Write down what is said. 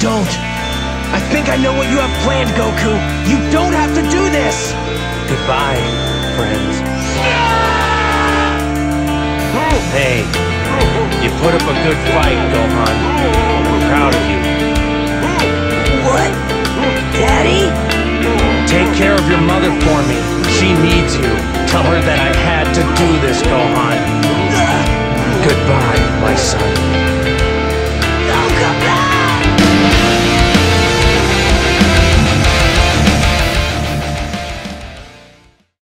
don't. I think I know what you have planned, Goku. You don't have to do this! Goodbye, friends. Hey, you put up a good fight, Gohan. We're proud of you. What? Daddy? Take care of your mother for me. She needs you. Tell her that I had to do this, Gohan. Goodbye, my son.